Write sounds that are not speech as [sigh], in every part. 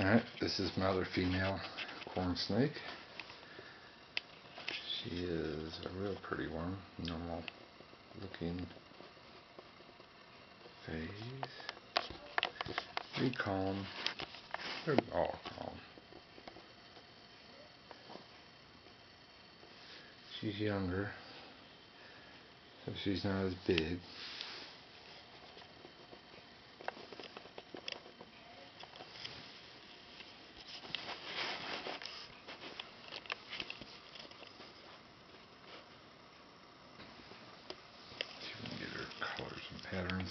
Alright, this is my other female corn snake. She is a real pretty one, normal looking face. Be calm. They're all calm. She's younger, so she's not as big.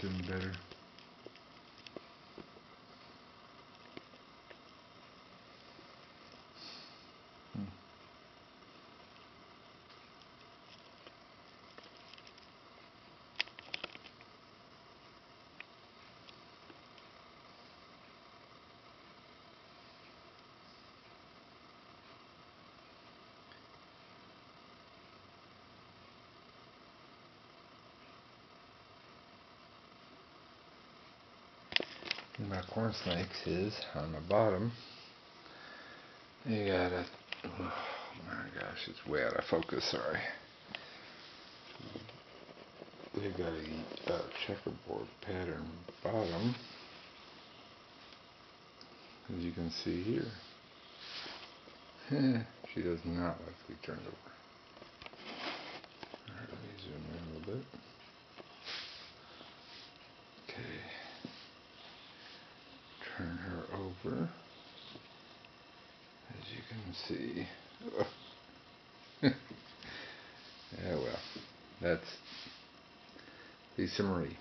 And better. My corn snakes is on the bottom. You got a oh my gosh it's way out of focus sorry. You got a checkerboard pattern bottom as you can see here. [laughs] She does not like to be turned over turn her over. As you can see. [laughs] yeah, well, that's Lisa Marie.